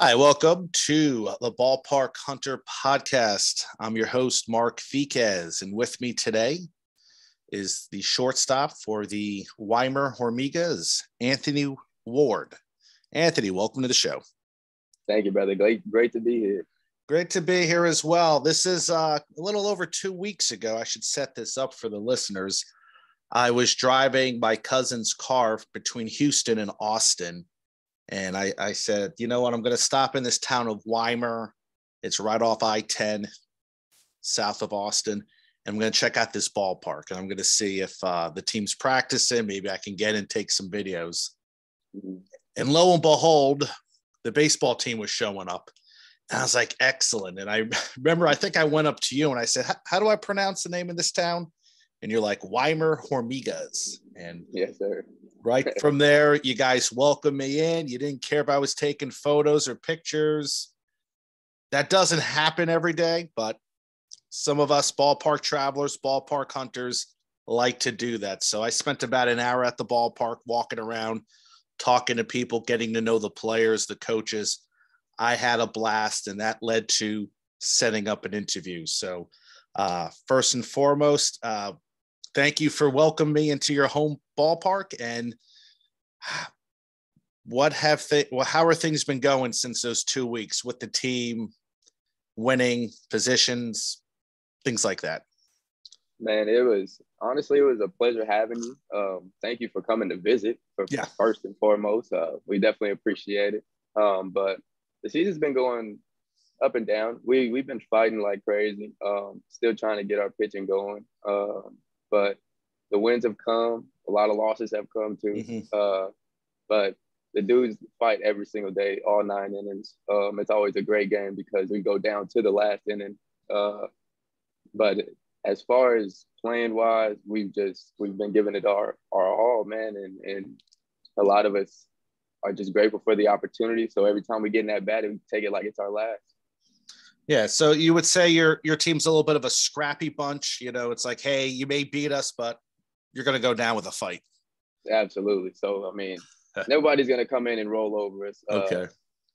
Hi, welcome to the Ballpark Hunter podcast. I'm your host, Mark Fiquez, and with me today is the shortstop for the Weimar Hormigas, Anthony Ward. Anthony, welcome to the show. Thank you, brother. Great, great to be here. Great to be here as well. This is uh, a little over two weeks ago. I should set this up for the listeners. I was driving my cousin's car between Houston and Austin and I, I said, you know what? I'm going to stop in this town of Weimar. It's right off I 10, south of Austin. And I'm going to check out this ballpark and I'm going to see if uh, the team's practicing. Maybe I can get and take some videos. Mm-hmm. And lo and behold, the baseball team was showing up. And I was like, excellent. And I remember, I think I went up to you and I said, how do I pronounce the name of this town? And you're like, Weimar Hormigas. And yes, sir right from there you guys welcomed me in. You didn't care if i was taking photos or pictures. That doesn't happen every day but some of us ballpark travelers ballpark hunters like to do that. So i spent about an hour at the ballpark walking around talking to people getting to know the players the coaches. I had a blast and that led to setting up an interview. So uh, first and foremost uh, thank you for welcoming me into your home ballpark. And what have th- well, how are things been going since those two weeks with the team winning positions things like that? Man it was honestly it was a pleasure having you. Um, thank you for coming to visit for, yeah. first and foremost. Uh, we definitely appreciate it. Um, but the season's been going up and down. We, we've been fighting like crazy um, still trying to get our pitching going. Um, but the wins have come. A lot of losses have come too. Mm-hmm. Uh, but the dudes fight every single day, all nine innings. Um, it's always a great game because we go down to the last inning. Uh, but as far as playing wise, we've just we've been giving it our our all, man, and and a lot of us are just grateful for the opportunity. So every time we get in that bat, we take it like it's our last. Yeah, so you would say your your team's a little bit of a scrappy bunch. You know, it's like, hey, you may beat us, but you're going to go down with a fight. Absolutely. So I mean, nobody's going to come in and roll over us. Uh, okay.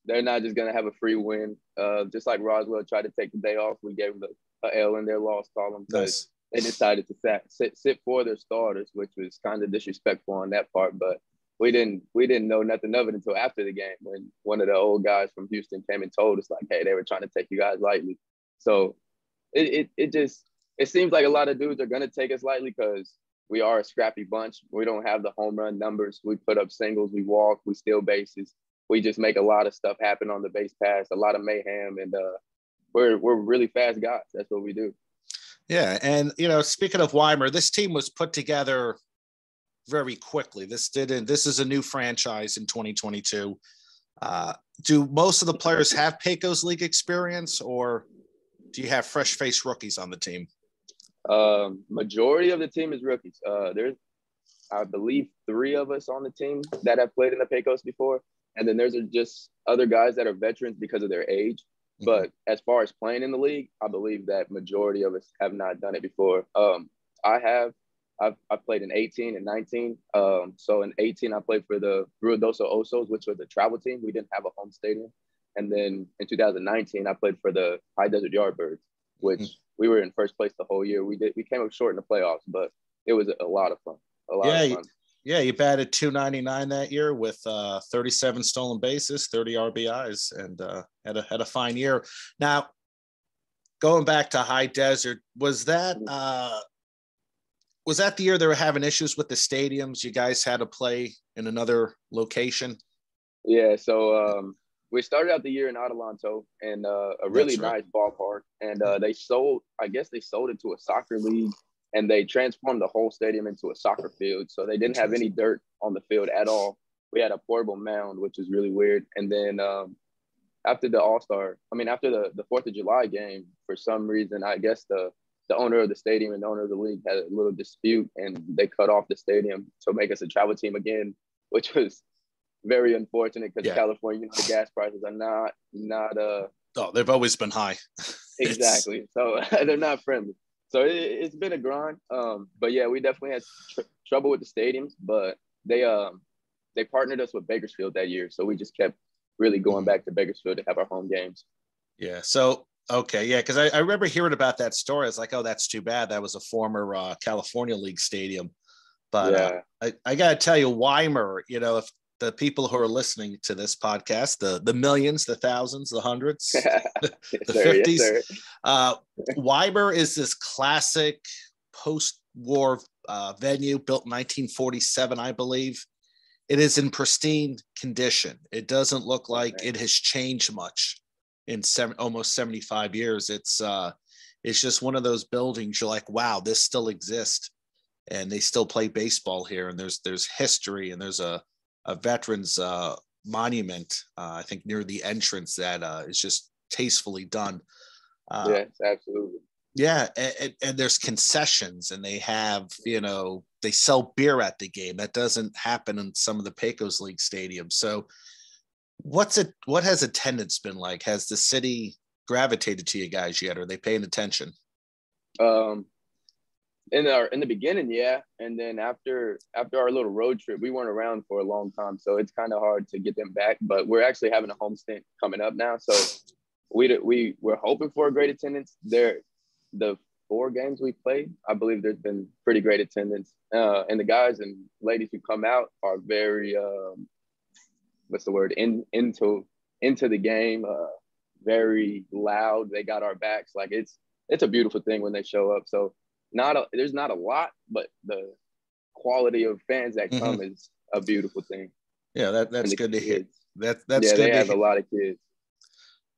They're not just going to have a free win. Uh, just like Roswell tried to take the day off, we gave them a L in their loss column because nice. they decided to sit, sit for their starters, which was kind of disrespectful on that part. But we didn't we didn't know nothing of it until after the game when one of the old guys from Houston came and told us like, hey, they were trying to take you guys lightly. So it it, it just it seems like a lot of dudes are gonna take us lightly because we are a scrappy bunch. We don't have the home run numbers. We put up singles, we walk, we steal bases. We just make a lot of stuff happen on the base pass, a lot of mayhem, and uh, we're we're really fast guys. That's what we do. Yeah, and you know, speaking of Weimar, this team was put together very quickly. This didn't. This is a new franchise in 2022. Uh, do most of the players have Pecos League experience, or do you have fresh faced rookies on the team? Um, majority of the team is rookies. Uh, there's, I believe, three of us on the team that have played in the Pecos before, and then there's just other guys that are veterans because of their age. Mm-hmm. But as far as playing in the league, I believe that majority of us have not done it before. Um, I have I've, I've played in 18 and 19. Um, so in 18, I played for the Ruidoso Osos, which was a travel team. We didn't have a home stadium. And then in 2019, I played for the High Desert Yardbirds, which mm-hmm. we were in first place the whole year. We did we came up short in the playoffs, but it was a lot of fun. A lot yeah, of fun. Yeah, you batted 299 that year with uh, 37 stolen bases, 30 RBIs, and uh, had a had a fine year. Now, going back to High Desert, was that mm-hmm. uh, was that the year they were having issues with the stadiums? You guys had to play in another location. Yeah, so um, we started out the year in Adelanto and uh, a really right. nice ballpark, and uh, they sold. I guess they sold it to a soccer league, and they transformed the whole stadium into a soccer field. So they didn't have any dirt on the field at all. We had a portable mound, which was really weird. And then um, after the All Star, I mean, after the the Fourth of July game, for some reason, I guess the the owner of the stadium and the owner of the league had a little dispute and they cut off the stadium to make us a travel team again, which was very unfortunate because yeah. California, you know, the gas prices are not not uh oh they've always been high. exactly. So they're not friendly. So it, has been a grind. Um, but yeah, we definitely had tr- trouble with the stadiums, but they um they partnered us with Bakersfield that year, so we just kept really going mm-hmm. back to Bakersfield to have our home games. Yeah. So okay, yeah, because I, I, remember hearing about that story. I was like, oh, that's too bad. That was a former uh, California League stadium. But uh, yeah. uh, I, I got to tell you, Weimar, you know, if the people who are listening to this podcast, the the millions, the thousands, the hundreds, the fifties, yes, uh, Weimar is this classic post-war uh, venue built in 1947, I believe. It is in pristine condition. It doesn't look like it has changed much in seven, almost 75 years. It's uh, it's just one of those buildings. You're like, wow, this still exists, and they still play baseball here. And there's there's history, and there's a a veterans uh, monument, uh, I think near the entrance that uh, is just tastefully done. Uh, yes, absolutely. Yeah, and, and, there's concessions, and they have you know they sell beer at the game. That doesn't happen in some of the Pecos League stadiums. So, what's it? What has attendance been like? Has the city gravitated to you guys yet? Are they paying attention? Um, in our in the beginning, yeah, and then after after our little road trip, we weren't around for a long time, so it's kind of hard to get them back. But we're actually having a home stint coming up now, so we we we're hoping for a great attendance. There, the four games we played, I believe there's been pretty great attendance, uh, and the guys and ladies who come out are very um, what's the word in into into the game, uh, very loud. They got our backs, like it's it's a beautiful thing when they show up. So not a, there's not a lot, but the quality of fans that come mm-hmm. is a beautiful thing. Yeah, that that's good kids. to hear. That that's yeah, good. They have a lot of kids.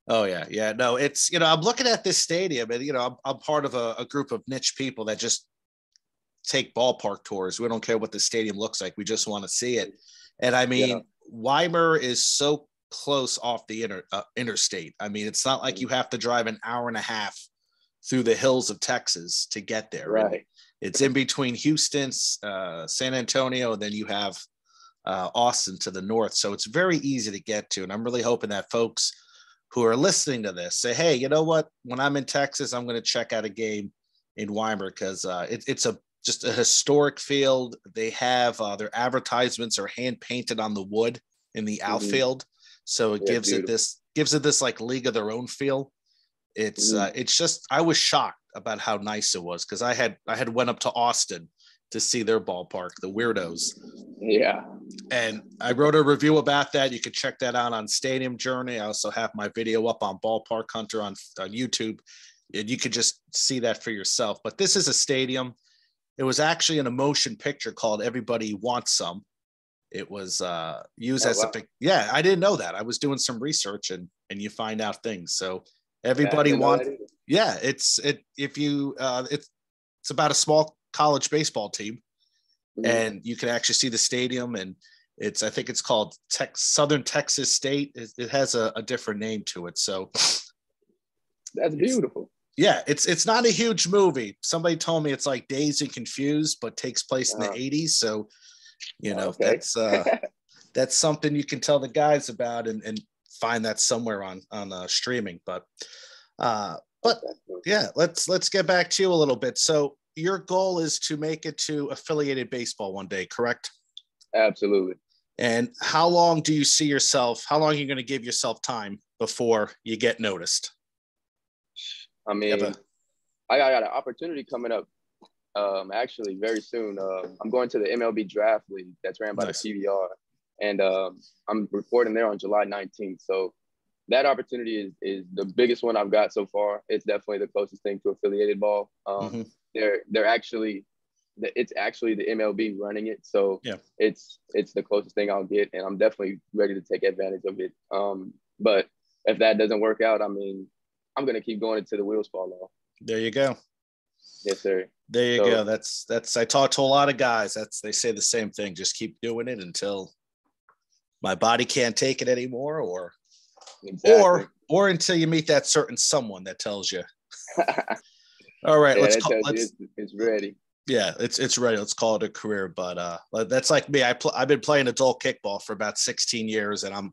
Oh yeah, yeah. No, it's you know I'm looking at this stadium, and you know I'm, I'm part of a, a group of niche people that just take ballpark tours. We don't care what the stadium looks like. We just want to see it. And I mean, yeah. Weimar is so close off the inter, uh, interstate. I mean, it's not like mm-hmm. you have to drive an hour and a half through the hills of Texas to get there. Right. It's in between Houston, uh, San Antonio, and then you have uh, Austin to the north. So it's very easy to get to. And I'm really hoping that folks who are listening to this say, hey, you know what? When I'm in Texas, I'm going to check out a game in Weimar because uh, it, it's a just a historic field. They have uh, their advertisements are hand painted on the wood in the mm-hmm. outfield, so it yeah, gives beautiful. it this gives it this like league of their own feel it's mm. uh, it's just I was shocked about how nice it was because I had I had went up to Austin to see their ballpark, the Weirdos. Yeah. And I wrote a review about that. You can check that out on Stadium Journey. I also have my video up on Ballpark Hunter on, on YouTube. And you could just see that for yourself. But this is a stadium. It was actually in a motion picture called Everybody Wants Some. It was uh, used oh, as wow. a yeah. I didn't know that. I was doing some research and and you find out things. So Everybody yeah, wants. Yeah, it's it. If you, uh, it's it's about a small college baseball team, mm-hmm. and you can actually see the stadium. And it's I think it's called Tech, Southern Texas State. It, it has a, a, different name to it. So that's beautiful. Yeah, it's it's not a huge movie. Somebody told me it's like Dazed and Confused, but takes place in the '80s. Uh-huh. So, you know, okay. that's uh, that's something you can tell the guys about and, and find that somewhere on on uh, streaming. But uh, but yeah, let's let's get back to you a little bit. So your goal is to make it to affiliated baseball one day, correct? Absolutely. And how long do you see yourself? How long are you going to give yourself time before you get noticed? I mean, I got an opportunity coming up um, actually very soon. Uh, I'm going to the MLB Draft League that's ran by nice. the PBR, and um, I'm reporting there on July 19th. So that opportunity is is the biggest one I've got so far. It's definitely the closest thing to affiliated ball. Um, mm-hmm. They're they're actually it's actually the MLB running it, so yeah. it's it's the closest thing I'll get, and I'm definitely ready to take advantage of it. Um, but if that doesn't work out, I mean, I'm gonna keep going until the wheels fall off. There you go. Yes, sir. There you so, go. That's that's I talk to a lot of guys. That's they say the same thing. Just keep doing it until my body can't take it anymore or exactly. or or until you meet that certain someone that tells you all right yeah, let's call let's, it's, it's ready yeah it's it's ready let's call it a career but uh that's like me i pl- i've been playing adult kickball for about 16 years and i'm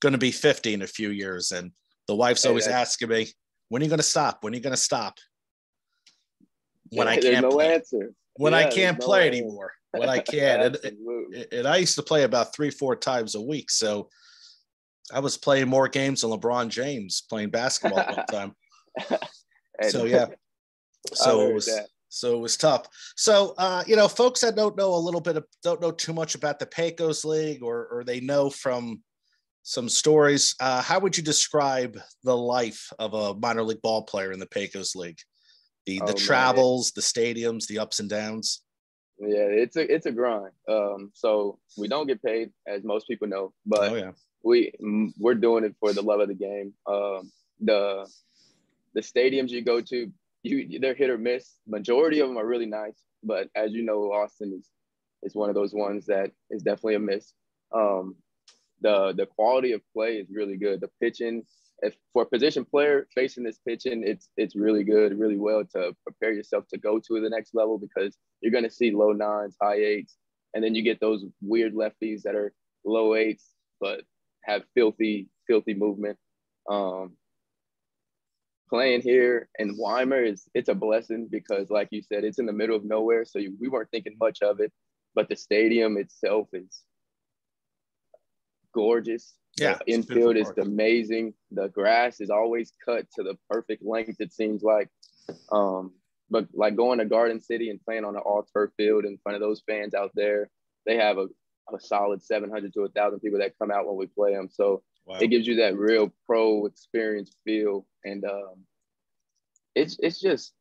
going to be 50 in a few years and the wife's hey, always asking me when are you going to stop when are you going to stop when yeah, i can't no play. answer when yeah, i can't play anymore when I can. and, and I used to play about three, four times a week. So I was playing more games than LeBron James playing basketball at one time. so yeah. So it was that. so it was tough. So uh, you know, folks that don't know a little bit of don't know too much about the Pecos League or or they know from some stories. Uh, how would you describe the life of a minor league ball player in the Pecos League? The the oh, travels, man. the stadiums, the ups and downs. Yeah, it's a it's a grind. Um, so we don't get paid, as most people know, but oh, yeah. we we're doing it for the love of the game. Um, the the stadiums you go to, you they're hit or miss. Majority of them are really nice, but as you know, Austin is is one of those ones that is definitely a miss. Um, the the quality of play is really good. The pitching, if for a position player facing this pitching, it's it's really good, really well to prepare yourself to go to the next level because you're gonna see low nines, high eights, and then you get those weird lefties that are low eights but have filthy, filthy movement. Um, playing here in Weimar is it's a blessing because, like you said, it's in the middle of nowhere, so you, we weren't thinking much of it. But the stadium itself is gorgeous. Yeah, the infield is amazing. The grass is always cut to the perfect length. It seems like, um, but like going to Garden City and playing on an all turf field in front of those fans out there, they have a, a solid 700 to a thousand people that come out when we play them. So wow. it gives you that real pro experience feel, and um, it's it's just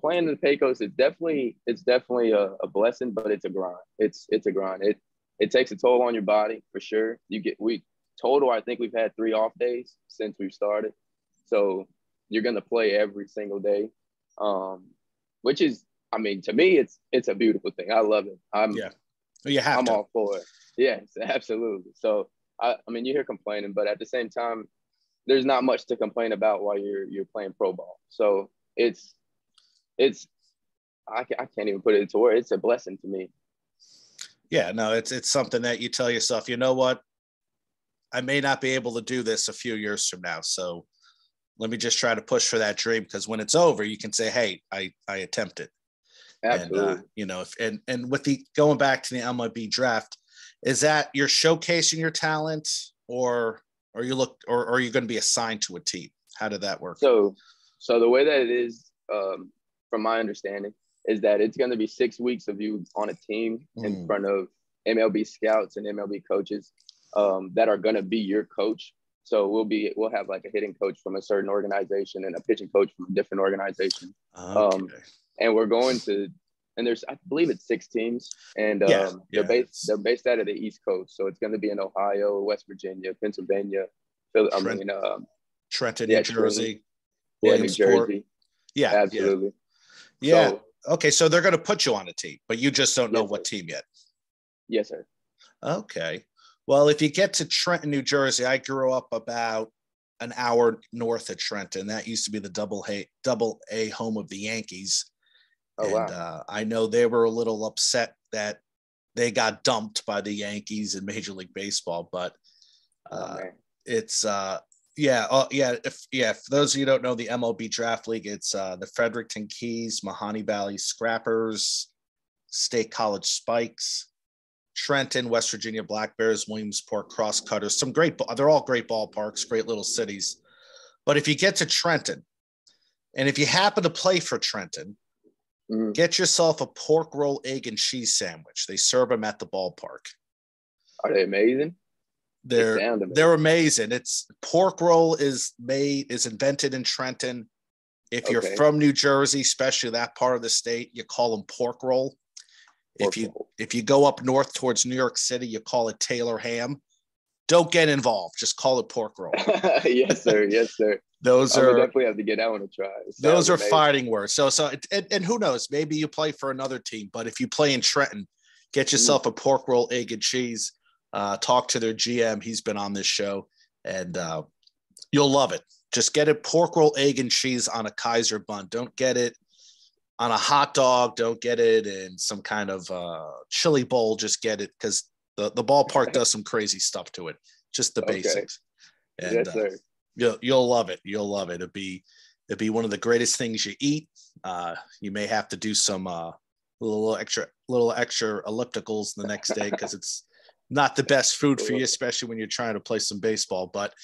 playing in the Pecos. It's definitely it's definitely a, a blessing, but it's a grind. It's it's a grind. It it takes a toll on your body for sure. You get we total. I think we've had three off days since we've started, so you're gonna play every single day, um, which is, I mean, to me, it's it's a beautiful thing. I love it. I'm yeah, you have I'm to. all for it. Yes, absolutely. So I, I mean, you hear complaining, but at the same time, there's not much to complain about while you're you're playing pro ball. So it's it's I, I can't even put it into words. It's a blessing to me yeah no it's it's something that you tell yourself you know what? I may not be able to do this a few years from now so let me just try to push for that dream because when it's over you can say hey i i attempted Absolutely. and uh, you know if and and with the going back to the mlb draft is that you're showcasing your talent or or you look or, or are you going to be assigned to a team? How did that work? So so the way that it is um, from my understanding is that it's going to be six weeks of you on a team mm. in front of MLB scouts and MLB coaches um, that are going to be your coach. So we'll be we'll have like a hitting coach from a certain organization and a pitching coach from a different organization. Okay. Um, and we're going to and there's I believe it's six teams and um, yeah, they're based they're based out of the East Coast. So it's going to be in Ohio, West Virginia, Pennsylvania, Phil, I mean um, Trenton, yeah, New Jersey, yeah, New Jersey. Yeah, absolutely. Yeah. So, Okay, so they're going to put you on a team, but you just don't know yes, what team yet. Yes, sir. Okay. Well, if you get to Trenton, New Jersey, I grew up about an hour north of Trenton. That used to be the double A, double A home of the Yankees. Oh, and wow. uh, I know they were a little upset that they got dumped by the Yankees in Major League Baseball, but oh, uh, oh, it's uh, yeah, uh, yeah, if yeah, for those of you don't know the MLB Draft League, it's uh, the Frederick Keys, Mahoning Valley Scrappers, State College Spikes, Trenton, West Virginia Black Bears, Williamsport Crosscutters. Some great, they're all great ballparks, great little cities. But if you get to Trenton, and if you happen to play for Trenton, mm. get yourself a pork roll, egg, and cheese sandwich. They serve them at the ballpark. Are they amazing? They're they're amazing. It's pork roll is made is invented in Trenton. If okay. you're from New Jersey, especially that part of the state, you call them pork roll. Pork if you roll. if you go up north towards New York City, you call it Taylor ham. Don't get involved. Just call it pork roll. yes, sir. Yes, sir. those I are definitely have to get that one to try. Those are amazing. fighting words. So so and, and, who knows? Maybe you play for another team, but if you play in Trenton, get mm. yourself mm. a pork roll, egg and cheese uh, talk to their GM. He's been on this show, and uh, you'll love it. Just get it pork roll, egg, and cheese on a Kaiser bun. Don't get it on a hot dog. Don't get it in some kind of uh, chili bowl. Just get it because the, the ballpark does some crazy stuff to it. Just the okay. basics. And, yes, uh, you'll, you'll love it. You'll love it. It'll be it'll be one of the greatest things you eat. Uh, you may have to do some uh, little extra little extra ellipticals the next day because it's not the best food for you, especially when you're trying to play some baseball. But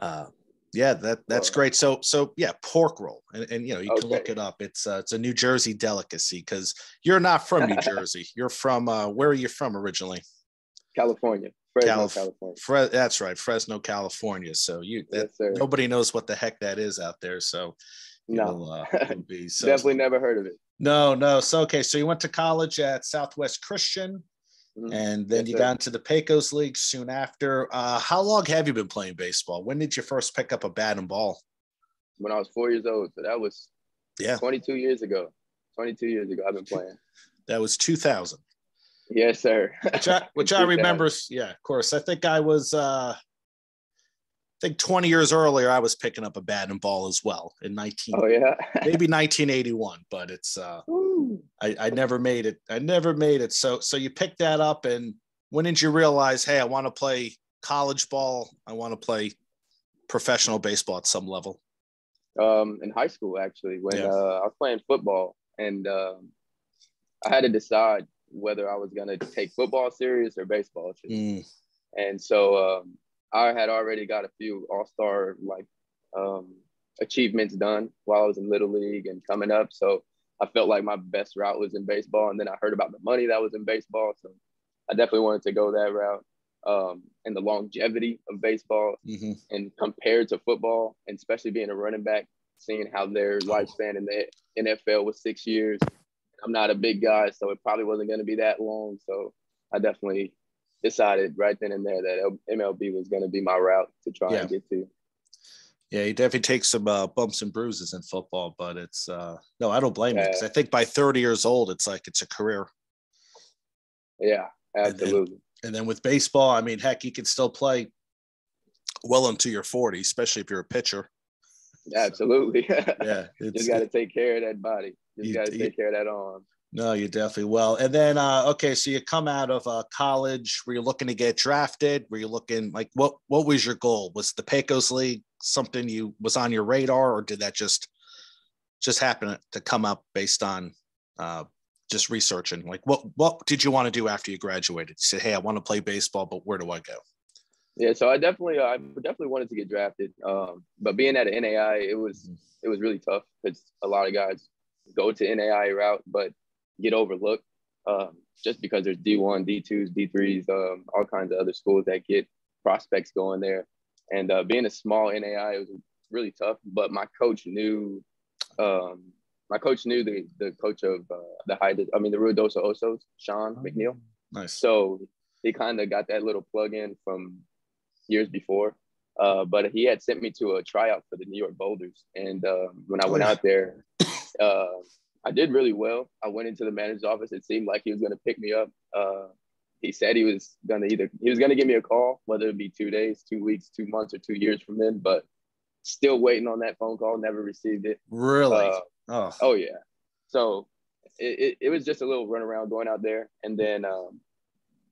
uh, yeah, that that's great. So so yeah, pork roll, and, and you know you okay. can look it up. It's uh, it's a New Jersey delicacy because you're not from New Jersey. You're from uh, where are you from originally? California. Fresno, Calif- California. Fre- that's right, Fresno, California. So you that, yes, nobody knows what the heck that is out there. So no, uh, be so, definitely never heard of it. No, no. So okay, so you went to college at Southwest Christian. Mm-hmm. And then yes, you got into the Pecos League soon after. Uh, how long have you been playing baseball? When did you first pick up a bat and ball? When I was four years old. So that was yeah 22 years ago. 22 years ago, I've been playing. that was 2000. Yes, sir. which I, which I remember. Yeah, of course. I think I was. uh I think 20 years earlier, I was picking up a bat and ball as well in 19. Oh yeah, maybe 1981, but it's uh, I, I never made it. I never made it. So so you picked that up, and when did you realize, hey, I want to play college ball? I want to play professional baseball at some level. Um, in high school, actually, when yeah. uh, I was playing football, and um, I had to decide whether I was going to take football serious or baseball serious. Mm. And so um, I had already got a few all star like um, achievements done while I was in little league and coming up. So I felt like my best route was in baseball, and then I heard about the money that was in baseball, so I definitely wanted to go that route. Um, and the longevity of baseball, mm-hmm. and compared to football, and especially being a running back, seeing how their lifespan in the NFL was six years. I'm not a big guy, so it probably wasn't going to be that long. So I definitely decided right then and there that MLB was going to be my route to try yeah. and get to. Yeah, you definitely take some uh, bumps and bruises in football, but it's uh, no, I don't blame yeah. you because I think by 30 years old, it's like it's a career. Yeah, absolutely. And then, and then with baseball, I mean, heck, you can still play well into your 40s, especially if you're a pitcher. Absolutely. yeah, just got to take care of that body. Just got to take care of that arm. No, you definitely will. And then, uh, okay, so you come out of uh, college. Were you looking to get drafted? Were you looking like what? What was your goal? Was the Pecos League something you was on your radar, or did that just just happen to come up based on uh, just researching? Like, what what did you want to do after you graduated? You said, "Hey, I want to play baseball, but where do I go?" Yeah, so I definitely, I definitely wanted to get drafted. Um, but being at an NAI, it was mm-hmm. it was really tough because a lot of guys go to NAI route, but get overlooked um, just because there's D1, D2s, D3s, um, all kinds of other schools that get prospects going there. And uh, being a small NAI, it was really tough. But my coach knew, um, my coach knew the, the coach of uh, the high, I mean, the Ruidoso Osos, Sean oh, McNeil. Nice. So he kind of got that little plug in from years before. Uh, but he had sent me to a tryout for the New York Boulders. And uh, when I went out there, uh, I did really well. I went into the manager's office. It seemed like he was going to pick me up. Uh, he said he was going to either he was going to give me a call, whether it be two days, two weeks, two months, or two years from then. But still waiting on that phone call. Never received it. Really? Uh, oh. oh yeah. So it, it, it, was just a little run around going out there, and then um,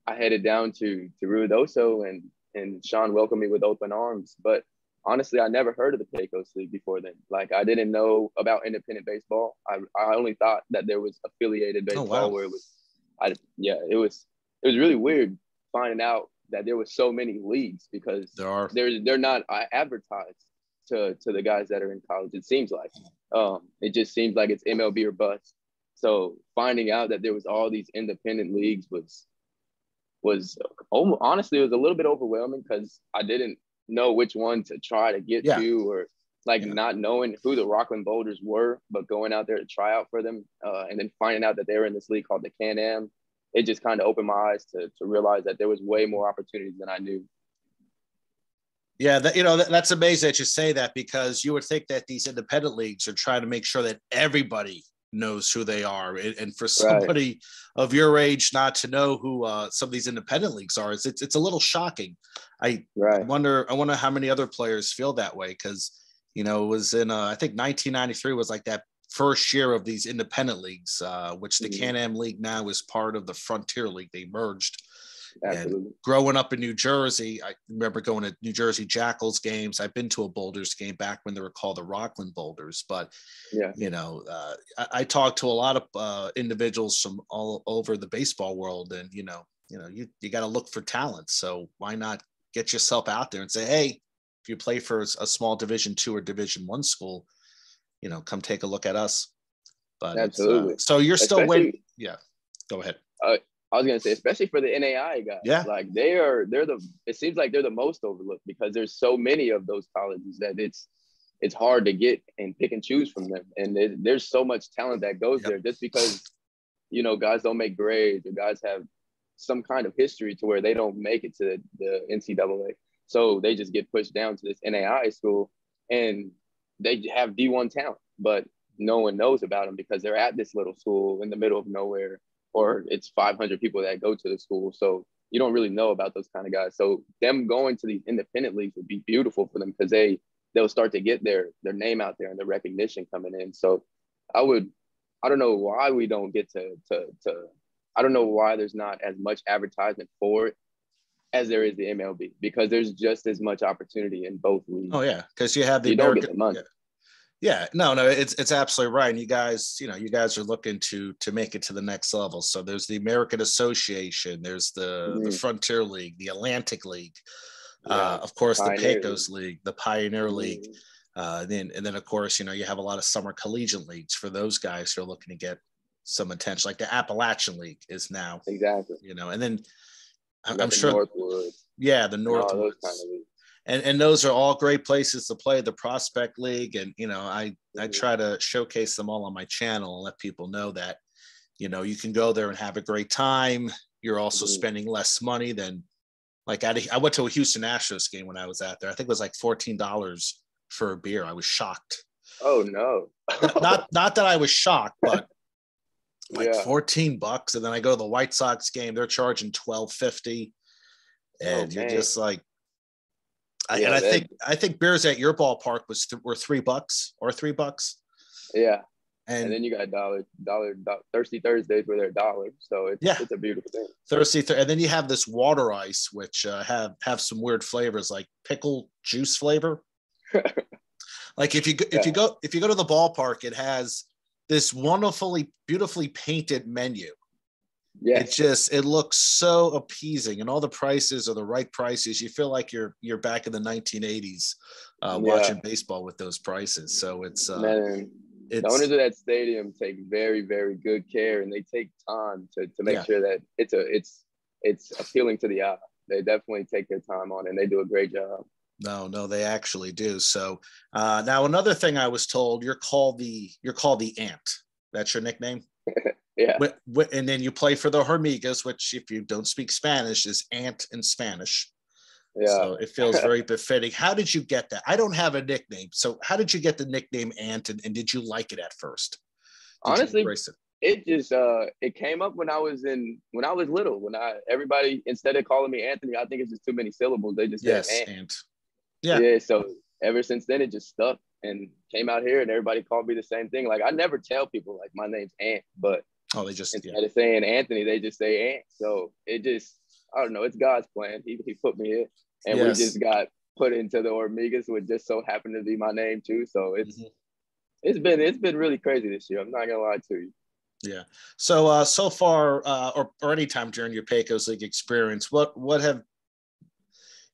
I headed down to to Ruidoso, and and Sean welcomed me with open arms. But honestly, I never heard of the Pecos League before then. Like I didn't know about independent baseball. I, I only thought that there was affiliated baseball oh, wow. where it was, I yeah, it was it was really weird finding out that there was so many leagues because there are they're they're not uh, advertised to to the guys that are in college. It seems like um, it just seems like it's MLB or bust. So finding out that there was all these independent leagues was was honestly it was a little bit overwhelming because I didn't know which one to try to get yeah. to or like yeah. not knowing who the Rockland Boulders were, but going out there to try out for them uh, and then finding out that they were in this league called the Can Am, it just kind of opened my eyes to, to realize that there was way more opportunities than I knew. Yeah, that, you know that, that's amazing that you say that because you would think that these independent leagues are trying to make sure that everybody knows who they are and, for somebody right. of your age not to know who uh, some of these independent leagues are it's, it's, it's a little shocking I right. wonder i wonder how many other players feel that way because you know it was in uh, i think 1993 was like that first year of these independent leagues uh, which the mm-hmm. can-am league now is part of the frontier league they merged Absolutely. And growing up in New Jersey, I remember going to New Jersey Jackals games. I've been to a Boulders game back when they were called the Rockland Boulders. But, yeah. you know, uh, I, I talked to a lot of uh, individuals from all over the baseball world. And, you know, you know, you you got to look for talent. So why not get yourself out there and say, hey, if you play for a small Division two or Division one school, you know, come take a look at us. But uh, absolutely. Uh, so you're especially, still waiting. Yeah, go ahead. Uh, I was gonna say, especially for the NAI guys. Yeah. Like they are, they're the. It seems like they're the most overlooked because there's so many of those colleges that it's it's hard to get and pick and choose from them. And it, there's so much talent that goes yep. there just because you know guys don't make grades or guys have some kind of history to where they don't make it to the, the NCAA. So they just get pushed down to this NAI school and they have D1 talent, but no one knows about them because they're at this little school in the middle of nowhere, or it's 500 people that go to the school. So you don't really know about those kind of guys. So them going to these independent leagues would be beautiful for them because they they'll start to get their their name out there and the recognition coming in. So I would I don't know why we don't get to to to I don't know why there's not as much advertisement for it as there is the MLB because there's just as much opportunity in both leagues. Oh yeah, because you have the you American, don't get the money. Yeah. no, no, it's it's absolutely right. And you guys, you know, you guys are looking to to make it to the next level. So there's the American Association, there's the mm-hmm. the Frontier League, the Atlantic League, yeah. uh, of course, Pioneer the Pecos League. League, the Pioneer mm-hmm. League. Uh, then and then of course, you know, you have a lot of summer collegiate leagues for those guys who are looking to get some attention. Like the Appalachian League is now exactly, you know, and then I'm, I'm sure. Northwood. Yeah, the Northwood. And and those are all great places to play the prospect league. And you know i mm-hmm. i try to showcase them all on my channel and let people know that you know you can go there and have a great time. You're also mm-hmm. spending less money than like I, I went to a houston astros game when i was out there. I think it was like $14 for a beer. I was shocked. Oh no. Not not that i was shocked but like yeah. 14 bucks. And then i go to the white sox game. They're charging 1250 and oh, you're just like I, yeah, and i think i think beers at your ballpark was th- were three bucks or three bucks yeah and, and then you got dollar, dollar, dollar, thirsty Thursdays where they're dollars. So it's, yeah. it's a beautiful thing. Thirsty, th- and then you have this water ice, which uh, have have some weird flavors like pickle juice flavor. like if you if yeah. you go if you go to the ballpark, it has this wonderfully beautifully painted menu yeah it just it looks so appeasing and all the prices are the right prices you feel like you're you're back in the 1980s uh, yeah. watching baseball with those prices so it's uh Man, it's, the owners of that stadium take very very good care and they take time to, to make yeah. sure that it's a it's it's appealing to the eye they definitely take their time on it and they do a great job no, no, they actually do. So uh, now another thing I was told, you're called the you're called the Ant. That's your nickname. yeah. And then you play for the Hormigas, which if you don't speak Spanish is Ant in Spanish. Yeah. So it feels very befitting. How did you get that? I don't have a nickname. So how did you get the nickname Ant and, and did you like it at first? Did Honestly, it? it just uh it came up when I was in when I was little. When I everybody instead of calling me Anthony, I think it's just too many syllables. They just yes, Ant. Ant. Yeah. Yeah. So ever since then, it just stuck and came out here, and everybody called me the same thing. Like I never tell people like my name's Ant, but oh, they just instead yeah. of saying Anthony, they just say Ant. So it just I don't know. It's God's plan. He he put me in, and yes. we just got put into the Hormigas, which just so happened to be my name too. So it's mm-hmm. it's been it's been really crazy this year. I'm not gonna lie to you. Yeah. So uh, so far, uh, or or any time during your Pecos League experience, what what have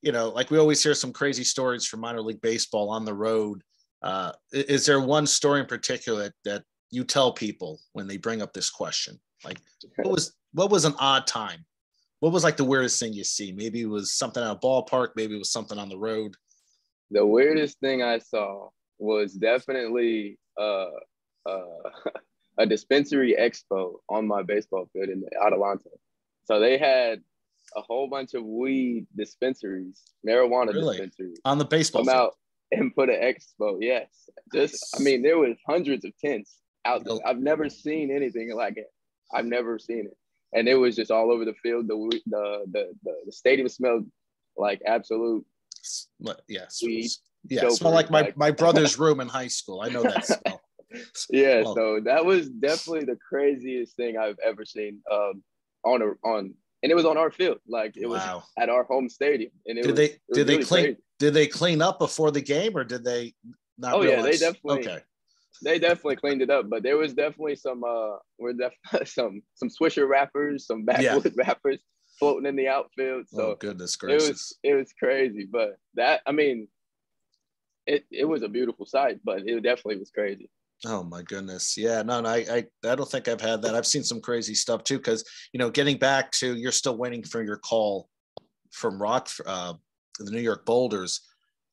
you know, like we always hear some crazy stories from minor league baseball on the road. Uh, is there one story in particular that, that you tell people when they bring up this question? Like, what was what was an odd time? What was like the weirdest thing you see? Maybe it was something at a ballpark. Maybe it was something on the road. The weirdest thing I saw was definitely uh, uh, a dispensary expo on my baseball field in Adelanto. So they had a whole bunch of weed dispensaries, marijuana really? dispensaries on the baseball come field. out and put an expo. Yes, just I mean there was hundreds of tents out. I've never seen anything like it. I've never seen it, and it was just all over the field. The the the the, the stadium smelled like absolute. Yes, weed. Yeah, smell like my, like, my brother's room in high school. I know that smell. yeah, so that was definitely the craziest thing I've ever seen um, on a on and it was on our field, like it wow. was at our home stadium. And did was, they did they really clean crazy. did they clean up before the game or did they not? Oh realize? yeah, they definitely okay. They definitely cleaned it up, but there was definitely some uh, were def- some some Swisher wrappers, some backwoods yeah. wrappers floating in the outfield. So oh, goodness gracious. It was it was crazy. But that I mean, it, it was a beautiful sight, but it definitely was crazy. Oh my goodness. Yeah, no, no, I, I, I don't think I've had that. I've seen some crazy stuff too. Cause you know, getting back to you're still waiting for your call from Rock, uh, the New York Boulders.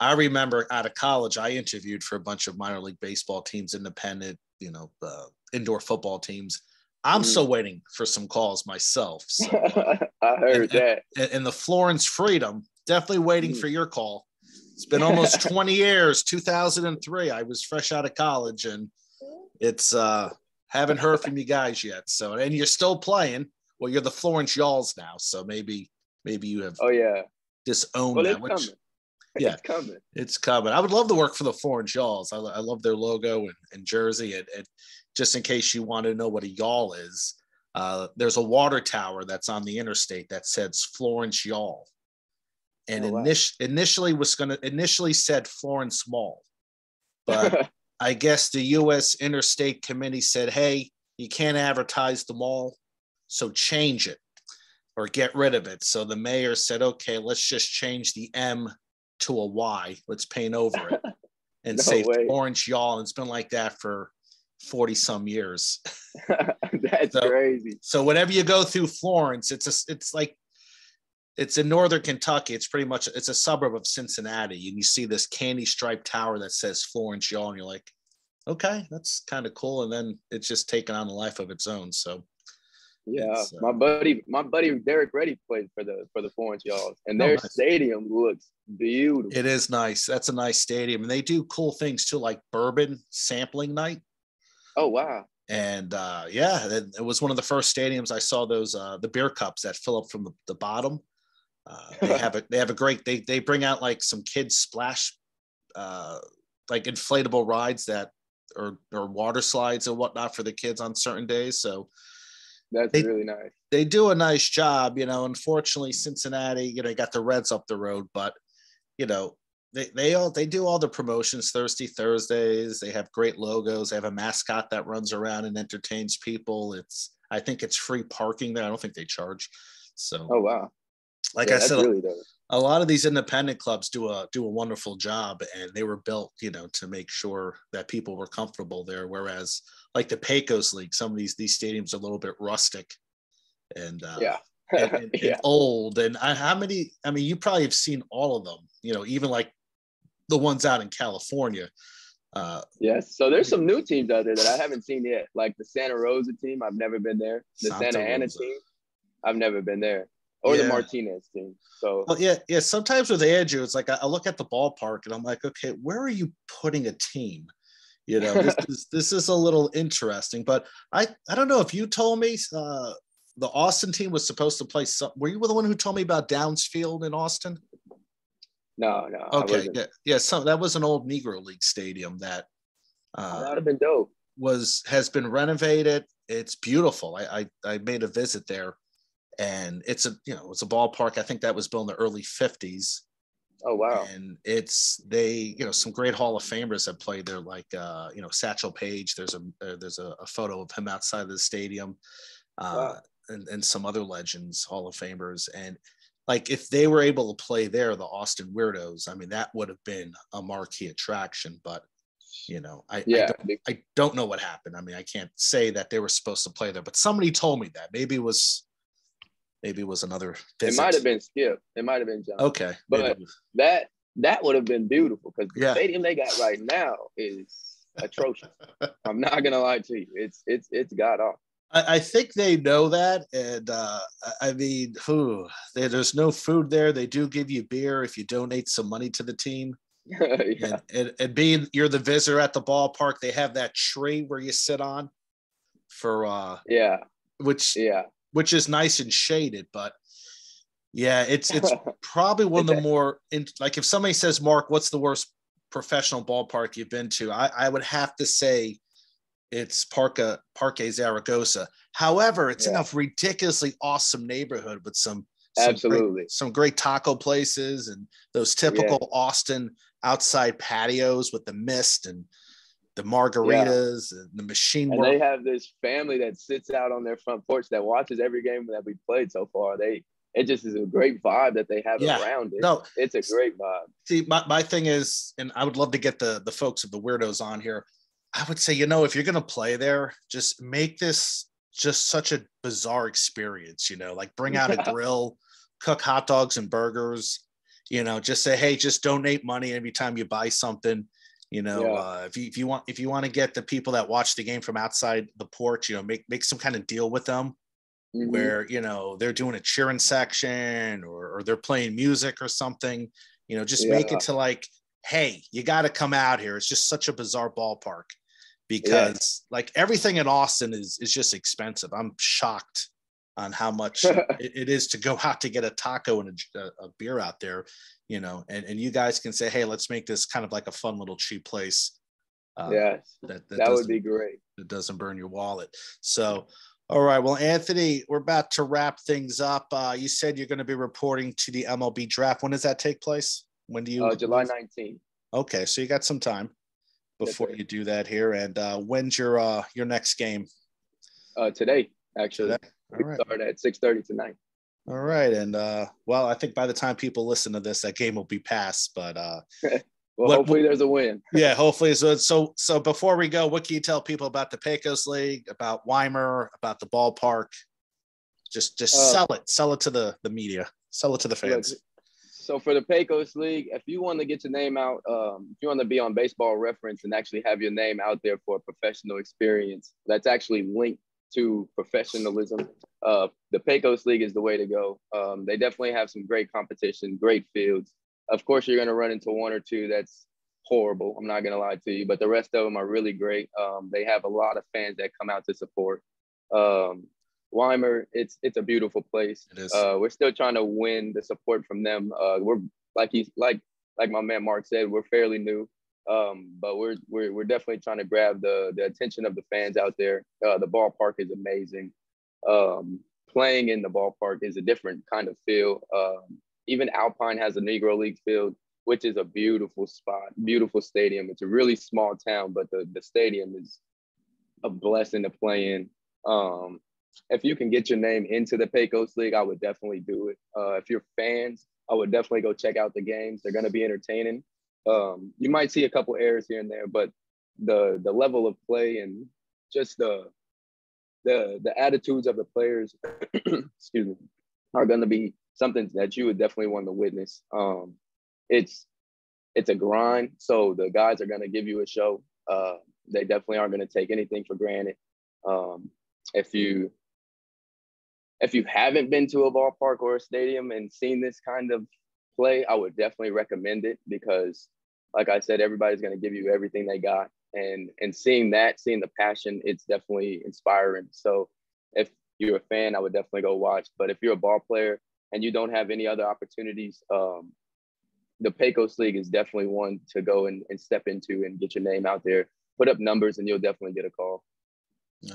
I remember out of college, I interviewed for a bunch of minor league baseball teams, independent, you know, uh, indoor football teams. I'm mm. still waiting for some calls myself. So. I heard and, that. And, and, the Florence Freedom, definitely waiting mm. for your call. It's been almost 20 years, 2003. I was fresh out of college and it's uh haven't heard from you guys yet. So and you're still playing. Well, you're the Florence Yalls now, so maybe maybe you have oh yeah disowned well, that. Which, coming. Yeah, it's coming. It's coming. I would love to work for the Florence Yalls. I, I love their logo and, and jersey. And, and, just in case you want to know what a Yall is, uh, there's a water tower that's on the interstate that says Florence Yall and oh, wow. init- initially was going to initially said Florence Mall, but I guess the U.S. Interstate Committee said, "Hey, you can't advertise the mall, so change it or get rid of it." So the mayor said, "Okay, let's just change the M to a Y. Let's paint over it and no say. Florence Yall." And it's been like that for 40 some years. That's so, crazy. So whenever you go through Florence, it's a, it's like it's in northern Kentucky. It's pretty much it's a suburb of Cincinnati, and you see this candy striped tower that says Florence Yall, and you're like, okay, that's kind of cool. And then it's just taken on a life of its own. So yeah, uh, my buddy, my buddy Derek Reddy played for the for the Florence Yalls, and their oh, nice. stadium looks beautiful. It is nice. That's a nice stadium, and they do cool things too, like bourbon sampling night. Oh wow! And uh, yeah, it, it was one of the first stadiums I saw those uh, the beer cups that fill up from the, the bottom uh, they have a they have a great they they bring out like some kids splash uh, like inflatable rides that or or water slides and whatnot for the kids on certain days. So that's they, really nice. They do a nice job, you know. Unfortunately, Cincinnati, you know, got the Reds up the road, but you know, they they all they do all the promotions Thirsty Thursdays. They have great logos. They have a mascot that runs around and entertains people. It's I think it's free parking there. I don't think they charge. So oh wow like yeah, I said, really a lot of these independent clubs do a do a wonderful job, and they were built, you know, to make sure that people were comfortable there. Whereas, like the Pecos League, some of these these stadiums are a little bit rustic, and uh, yeah. and, and, yeah. and old. And I, how many? I mean, you probably have seen all of them. You know, even like the ones out in California. Uh, yes. So there's some new teams out there that I haven't seen yet, like the Santa Rosa team. I've never been there. The Santa, Santa Ana team. I've never been there or yeah. the Martinez team. So well, yeah, yeah. Sometimes with Andrew, it's like I, I, look at the ballpark and I'm like, okay, where are you putting a team? You know, this, is, this is a little interesting. But I I don't know if you told me uh, the Austin team was supposed to play. Some, were you the one who told me about Downs Field in Austin? No, no. Okay, yeah, yeah. So that was an old Negro League stadium that uh, that would have been dope. Was has been renovated. It's beautiful. I, I I made a visit there and it's a you know it's a ballpark. I think that was built in the early '50s. Oh wow! And it's they you know some great Hall of Famers have played there, like uh, you know Satchel Paige. There's a uh, there's a, a, photo of him outside of the stadium, uh, wow. and and some other legends, Hall of Famers, and like if they were able to play there, the Austin Weirdos. I mean, that would have been a marquee attraction, but you know I, yeah. I don't, I, don't, know what happened i mean i can't say that they were supposed to play there but somebody told me that maybe it was maybe it was another. Visit. It might have been Skip. It might have been John. Okay, but that that would have been beautiful because the yeah. stadium they got right now is atrocious. I'm not gonna lie to you. It's it's it's god off. I, I think they know that, and uh, I mean, whew, there's no food there. They do give you beer if you donate some money to the team. yeah. and, and, and being you're the visitor at the ballpark, they have that tree where you sit on for uh yeah which yeah which is nice and shaded. But yeah, it's it's probably one of the more in, like if somebody says, Mark, what's the worst professional ballpark you've been to? I, I would have to say it's Parca Parque Zaragoza. However, it's yeah. in a ridiculously awesome neighborhood with some, some absolutely great, some great taco places and those typical yeah. Austin outside patios with the mist and the margaritas yeah. the machine and work. they have this family that sits out on their front porch that watches every game that we played so far. They it just is a great vibe that they have yeah. around it. No, it's a great vibe. See, my, my thing is, and I would love to get the the folks of the weirdos on here. I would say, you know, if you're gonna play there, just make this just such a bizarre experience, you know, like bring out a grill, cook hot dogs and burgers, you know, just say, hey, just donate money every time you buy something. You know, yeah. uh, if you if you want if you want to get the people that watch the game from outside the porch, you know, make make some kind of deal with them mm-hmm. where you know they're doing a cheering section or, or they're playing music or something. You know, just yeah. make it to like, hey, you got to come out here. It's just such a bizarre ballpark because yeah. like everything in Austin is is just expensive. I'm shocked on how much it, it is to go out to get a taco and a, a, beer out there, you know, and, and you guys can say, hey, let's make this kind of like a fun little cheap place. Uh, yes, that, that, that would be great. It doesn't burn your wallet. So, all right. Well, Anthony, we're about to wrap things up. Uh, you said you're going to be reporting to the MLB draft. When does that take place? When do you? Uh, July 19th. Okay, so you got some time before you do that here. And uh, when's your uh, your next game? Uh, today, actually. Today? We right. start at 6:30 tonight. All right, and uh, well, I think by the time people listen to this, that game will be past. But uh, well, what, hopefully there's a win. yeah, hopefully. So, so, so before we go, what can you tell people about the Pecos League, about Weimar, about the ballpark? Just, just uh, sell it, sell it to the the media, sell it to the fans. so for the Pecos League, if you want to get your name out, um, if you want to be on Baseball Reference and actually have your name out there for a professional experience, that's actually linked to professionalism. Uh, the Pecos League is the way to go. Um, they definitely have some great competition, great fields. Of course, you're going to run into one or two that's horrible. I'm not going to lie to you, but the rest of them are really great. Um, they have a lot of fans that come out to support. Um, Weimar, it's it's a beautiful place. Uh, we're still trying to win the support from them. Uh, we're like he's like like my man Mark said, we're fairly new, um, but we're, we're we're definitely trying to grab the the attention of the fans out there. Uh, the ballpark is amazing. Um, playing in the ballpark is a different kind of feel. Um, even Alpine has a Negro League field, which is a beautiful spot, beautiful stadium. It's a really small town, but the, the stadium is a blessing to play in. Um, if you can get your name into the Pecos League, I would definitely do it. Uh, if you're fans, I would definitely go check out the games. They're going to be entertaining. Um, you might see a couple errors here and there, but the the level of play and just the the the attitudes of the players, excuse me, are going to be something that you would definitely want to witness. Um, it's it's a grind, so the guys are going to give you a show. Uh, they definitely aren't going to take anything for granted. Um, if you if you haven't been to a ballpark or a stadium and seen this kind of play, I would definitely recommend it because, like I said, everybody's going to give you everything they got, and and seeing that, seeing the passion, it's definitely inspiring. So if you're a fan, I would definitely go watch. But if you're a ball player and you don't have any other opportunities, um, the Pecos League is definitely one to go and, and step into and get your name out there. Put up numbers, and you'll definitely get a call.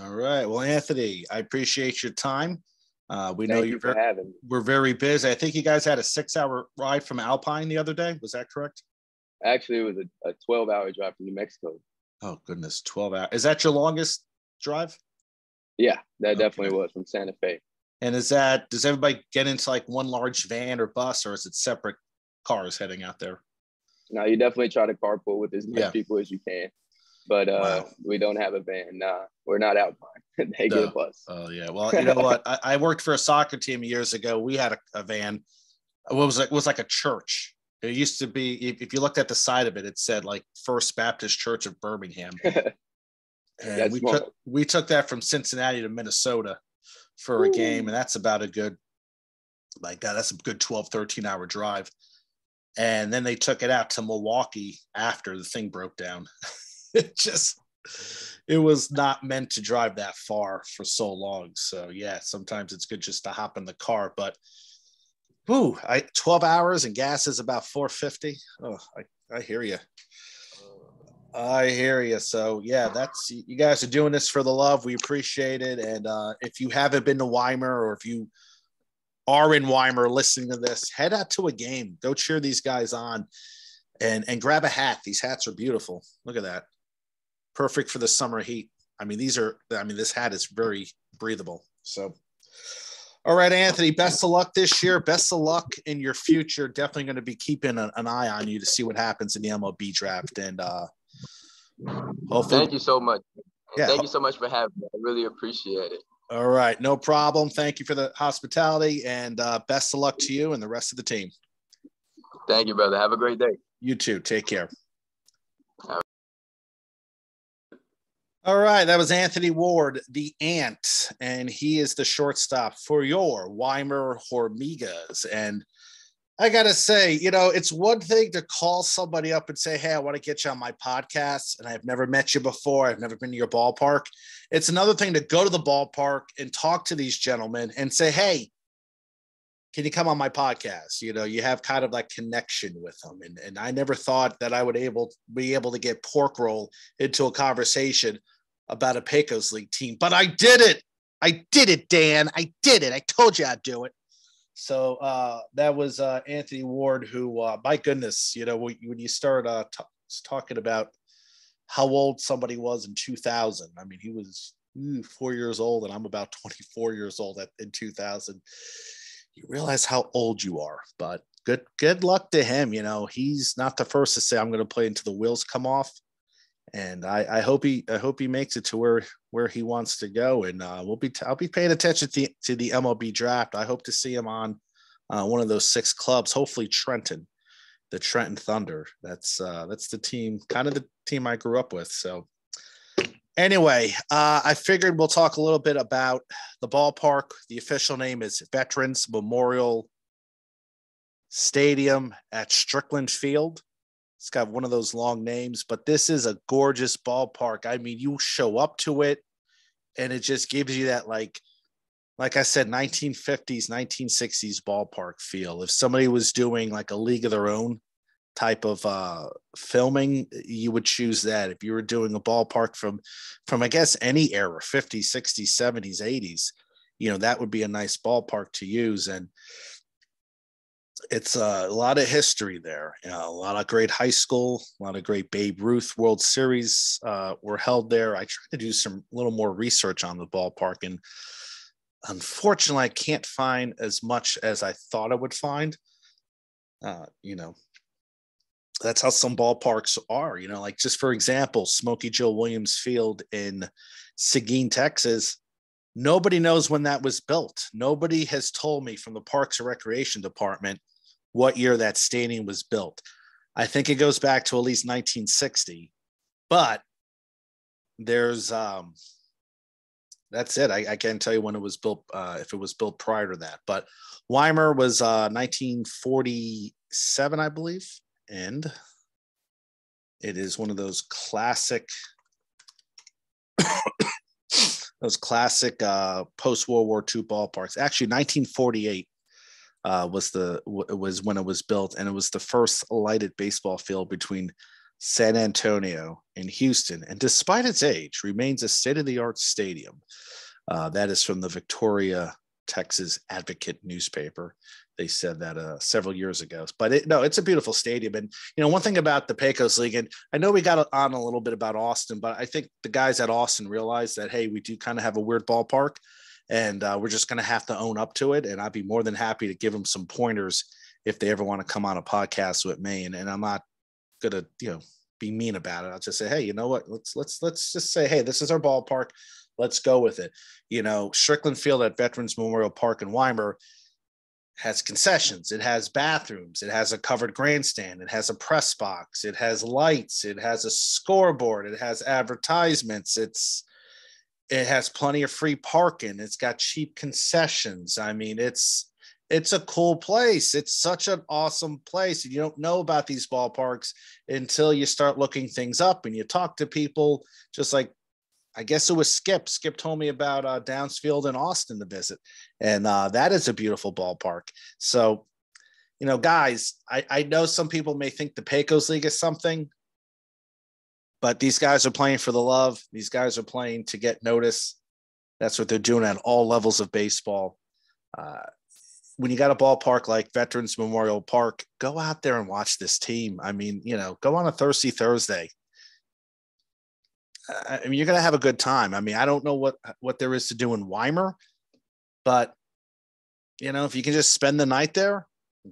All right. Well, Anthony, I appreciate your time. Uh, we Thank know you're you very, we're very busy. I think you guys had a six-hour ride from Alpine the other day. Was that correct? Actually, it was a, a 12-hour drive from New Mexico. Oh goodness, 12 hours. Is that your longest drive? Yeah, that okay. definitely was from Santa Fe. And is that does everybody get into like one large van or bus, or is it separate cars heading out there? No, you definitely try to carpool with as many yeah. people as you can. But uh, wow. we don't have a van. Nah, we're not Alpine. they no. get a bus. Oh yeah. Well, you know what? I, I, worked for a soccer team years ago. We had a, a van. What was it? it was like a church. It used to be. If, if, you looked at the side of it, it said like First Baptist Church of Birmingham. and we took we took that from Cincinnati to Minnesota for a game, and that's about a good, like God, that's a good 12, 13 hour drive. And then they took it out to Milwaukee after the thing broke down. it just, it was not meant to drive that far for so long. So yeah, sometimes it's good just to hop in the car, but whoo, I 12 hours and gas is about 450. Oh, I, I hear you. I hear you. So yeah, that's you guys are doing this for the love. We appreciate it. And uh, if you haven't been to Weimar or if you are in Weimar listening to this, head out to a game. Go cheer these guys on, and and grab a hat. These hats are beautiful. Look at that, perfect for the summer heat. I mean, these are. I mean, this hat is very breathable. So, All right, Anthony, best of luck this year. Best of luck in your future. Definitely going to be keeping an, an eye on you to see what happens in the MLB draft. And uh, hopefully. Thank you so much. Yeah. Thank you so much for having me. I really appreciate it. All right. No problem. Thank you for the hospitality and uh, best of luck to you and the rest of the team. Thank you, brother. Have a great day. You too. Take care. All right, that was Anthony Ward, the Ant, and he is the shortstop for your Weimar Hormigas. And I gotta say, you know, it's one thing to call somebody up and say, "Hey, I want to get you on my podcast," and I've never met you before. I've never been to your ballpark. It's another thing to go to the ballpark and talk to these gentlemen and say, "Hey, can you come on my podcast?" You know, you have kind of like connection with them. And and I never thought that I would able be able to get pork roll into a conversation about a Pecos League team, but I did it. I did it, Dan. I did it. I told you I'd do it. So uh, that was uh, Anthony Ward, who, uh, my goodness, you know, when, you start uh, t- talking about how old somebody was in 2000, I mean, he was ooh, four years old, and I'm about 24 years old at, in 2000. You realize how old you are, but good good luck to him. You know, he's not the first to say I'm going to play until the wheels come off and I, I, hope he I hope he makes it to where where he wants to go. And uh, we'll be I'll be paying attention to the, to the MLB draft. I hope to see him on uh, one of those six clubs. Hopefully Trenton, the Trenton Thunder. That's uh, that's the team, kind of the team I grew up with. So anyway, uh, I figured we'll talk a little bit about the ballpark. The official name is Veterans Memorial Stadium at Strickland Field. It's got one of those long names, but this is a gorgeous ballpark. I mean, you show up to it and it just gives you that like like I said 1950s, 1960s ballpark feel. If somebody was doing like a league of their own type of uh filming, you would choose that. If you were doing a ballpark from from I guess any era, 50s, 60s, 70s, 80s, you know, that would be a nice ballpark to use and it's a lot of history there. You know, a lot of great high school, a lot of great Babe Ruth World Series uh, were held there. I tried to do some little more research on the ballpark, and unfortunately, I can't find as much as I thought I would find. Uh, you know, that's how some ballparks are. You know, like just for example, Smoky Joe Williams Field in Seguin, Texas. Nobody knows when that was built. Nobody has told me from the Parks and Recreation Department what year that stadium was built. I think it goes back to at least 1960, but there's um that's it. I, I can't tell you when it was built, uh, if it was built prior to that. But Weimar was uh, 1947, I believe, and it is one of those classic, those classic uh, post World War II ballparks. Actually, 1948 uh, was the was when it was built, and it was the first lighted baseball field between San Antonio and Houston. And despite its age, remains a state of the art stadium. Uh, that is from the Victoria, Texas Advocate newspaper. They said that uh, several years ago. But it, no, it's a beautiful stadium. And you know, one thing about the Pecos League, and I know we got on a little bit about Austin, but I think the guys at Austin realized that hey, we do kind of have a weird ballpark and uh, we're just going to have to own up to it. And I'd be more than happy to give them some pointers if they ever want to come on a podcast with me. And, and I'm not going to, you know, be mean about it. I'll just say, hey, you know what? Let's let's let's just say, hey, this is our ballpark. Let's go with it. You know, Strickland Field at Veterans Memorial Park in Weimar has concessions. It has bathrooms. It has a covered grandstand. It has a press box. It has lights. It has a scoreboard. It has advertisements. It's it has plenty of free parking it's got cheap concessions i mean it's it's a cool place it's such an awesome place you don't know about these ballparks until you start looking things up and you talk to people just like i guess it was skip skip told me about uh, Downs Field in austin to visit and uh, that is a beautiful ballpark so you know guys I, I know some people may think the pecos league is something but these guys are playing for the love. These guys are playing to get notice. That's what they're doing at all levels of baseball. Uh, when you got a ballpark like Veterans Memorial Park, go out there and watch this team. I mean, you know, go on a thirsty Thursday. I mean, you're going to have a good time. I mean, I don't know what what there is to do in Weimar, but you know, if you can just spend the night there,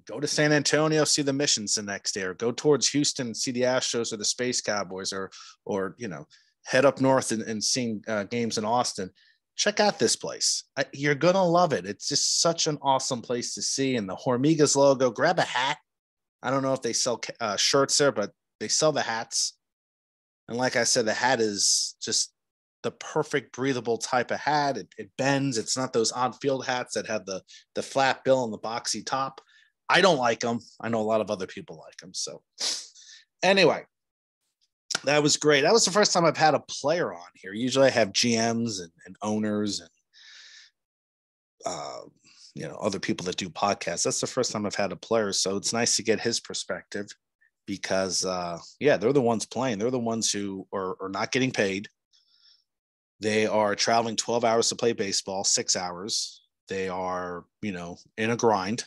go to San Antonio, see the missions the next day, or go towards Houston, see the Astros or the Space Cowboys, or or you know, head up north and, and seeing uh, games in Austin. Check out this place. I, you're gonna love it. It's just such an awesome place to see. And the Hormigas logo. Grab a hat. I don't know if they sell uh, shirts there, but they sell the hats. And like I said, the hat is just the perfect breathable type of hat. It, it bends. It's not those on field hats that have the the flat bill and the boxy top. I don't like them. I know a lot of other people like them. So anyway, that was great. That was the first time I've had a player on here. Usually I have GMs and, and owners and uh, you know other people that do podcasts. That's the first time I've had a player. So it's nice to get his perspective because uh, yeah, they're the ones playing. They're the ones who are, are not getting paid. They are traveling 12 hours to play baseball, six hours. They are, you know, in a grind.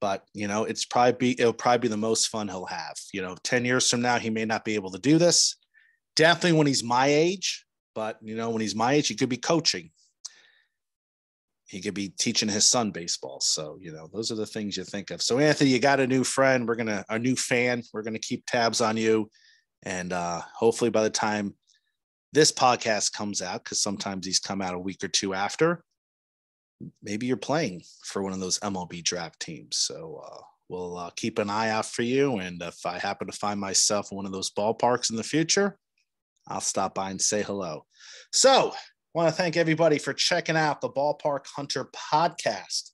But you know, it's probably be it'll probably be the most fun he'll have. You know, 10 years from now, he may not be able to do this. Definitely when he's my age, but you know, when he's my age, he could be coaching. He could be teaching his son baseball. So, you know, those are the things you think of. So, Anthony, you got a new friend. We're gonna a new fan. We're gonna keep tabs on you. And uh hopefully by the time this podcast comes out, because sometimes these come out a week or two after, maybe you're playing for one of those MLB draft teams. So uh, we'll uh, keep an eye out for you. And if I happen to find myself in one of those ballparks in the future, I'll stop by and say hello. So, want to thank everybody for checking out the Ballpark Hunter podcast.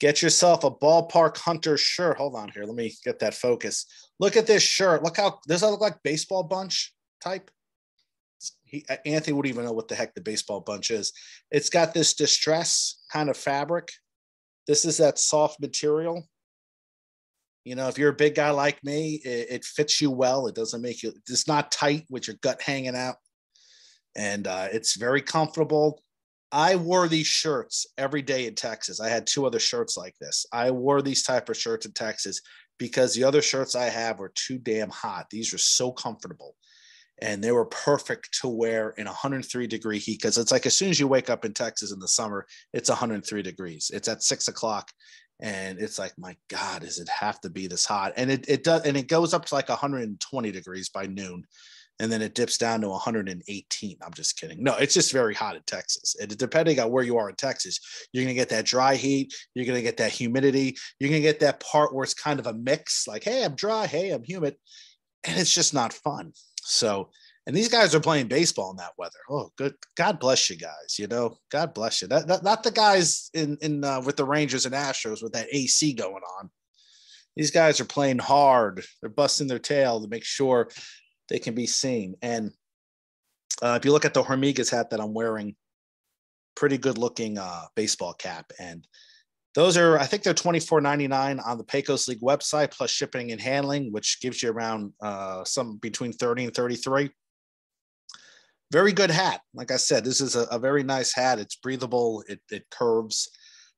Get yourself a Ballpark Hunter shirt. Hold on here. Let me get that focus. Look at this shirt. Look how does that look like baseball bunch type? he, Anthony would even know what the heck the baseball bunch is. It's got this distress kind of fabric. This is that soft material. You know, if you're a big guy like me, it, it fits you well. It doesn't make you, it's not tight with your gut hanging out. And uh, it's very comfortable. I wore these shirts every day in Texas. I had two other shirts like this. I wore these type of shirts in Texas because the other shirts I have were too damn hot. These are so comfortable and they were perfect to wear in 103 degree heat because it's like as soon as you wake up in Texas in the summer, it's 103 degrees. It's at six o'clock, and it's like, my God, does it have to be this hot? And it it does, and it goes up to like 120 degrees by noon, and then it dips down to 118. I'm just kidding. No, it's just very hot in Texas. And depending on where you are in Texas, you're gonna get that dry heat, you're gonna get that humidity, you're gonna get that part where it's kind of a mix, like, hey, I'm dry, hey, I'm humid, and it's just not fun. So, and these guys are playing baseball in that weather. Oh, good. God bless you guys. You know, God bless you. That, that not the guys in in uh, with the Rangers and Astros with that AC going on. These guys are playing hard. They're busting their tail to make sure they can be seen. And uh, if you look at the Hormigas hat that I'm wearing, pretty good looking uh, baseball cap. And those are, I think they're $24.99 on the Pecos League website, plus shipping and handling, which gives you around uh, some between 30 and 33. Very good hat. Like I said, this is a, a very nice hat. It's breathable, it, it curves.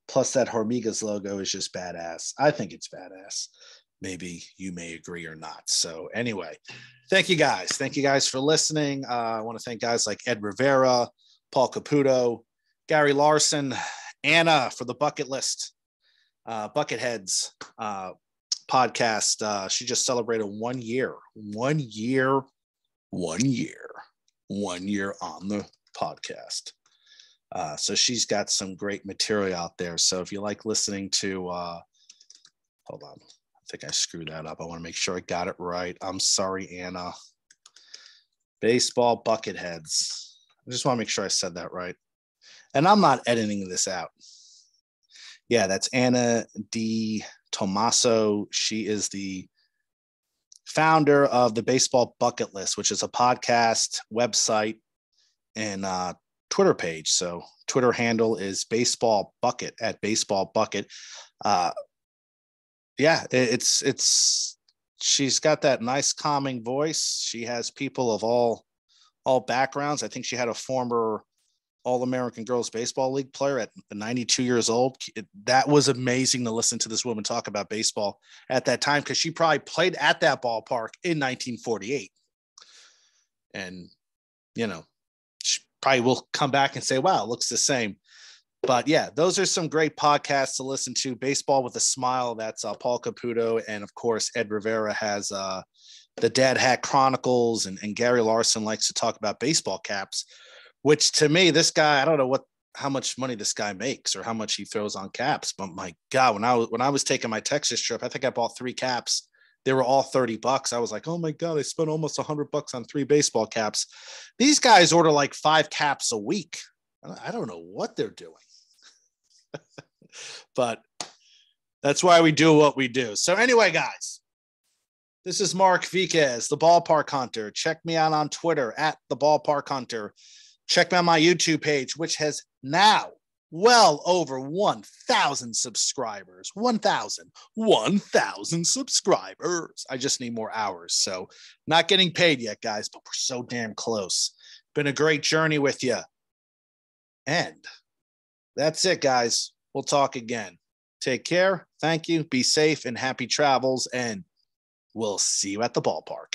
Plus, that Hormigas logo is just badass. I think it's badass. Maybe you may agree or not. So, anyway, thank you guys. Thank you guys for listening. Uh, I want to thank guys like Ed Rivera, Paul Caputo, Gary Larson, Anna for the bucket list, uh, Bucketheads uh, podcast. Uh, she just celebrated one year, one year, one year, one year on the podcast. Uh, so she's got some great material out there. So if you like listening to, uh, hold on, think I screwed that up. I want to make sure I got it right. I'm sorry, Anna. Baseball Bucketheads. I just want to make sure I said that right and I'm not editing this out. Yeah, that's Anna D. Tomaso. She is the founder of the Baseball Bucket List, which is a podcast, website, and uh, Twitter page. So Twitter handle is Baseball Bucket at Baseball Bucket. Uh, yeah, it's it's she's got that nice calming voice. She has people of all all backgrounds. I think she had a former all American Girls Baseball League player at 92 years old. It, that was amazing to listen to this woman talk about baseball at that time because she probably played at that ballpark in 1948. And, you know, she probably will come back and say, wow, it looks the same. But yeah, those are some great podcasts to listen to. Baseball with a Smile. That's uh, Paul Caputo, and of course Ed Rivera has uh, the Dad Hat Chronicles, and, and Gary Larson likes to talk about baseball caps. Which to me, this guy, I don't know what how much money this guy makes or how much he throws on caps, but my God, when I was when I was taking my Texas trip, I think I bought three caps. They were all 30 bucks. I was like, oh my God, I spent almost 100 bucks on three baseball caps. These guys order like five caps a week. I don't know what they're doing. but that's why we do what we do. So, anyway, guys, this is Mark Viquez, the Ballpark Hunter. Check me out on Twitter at the Ballpark Hunter. Check me out my YouTube page, which has now well over 1,000 subscribers. 1,000. 1,000 subscribers. I just need more hours. So, not getting paid yet, guys, but we're so damn close. Been a great journey with you. And that's it, guys. We'll talk again. Take care. Thank you. Be safe and happy travels. And we'll see you at the ballpark.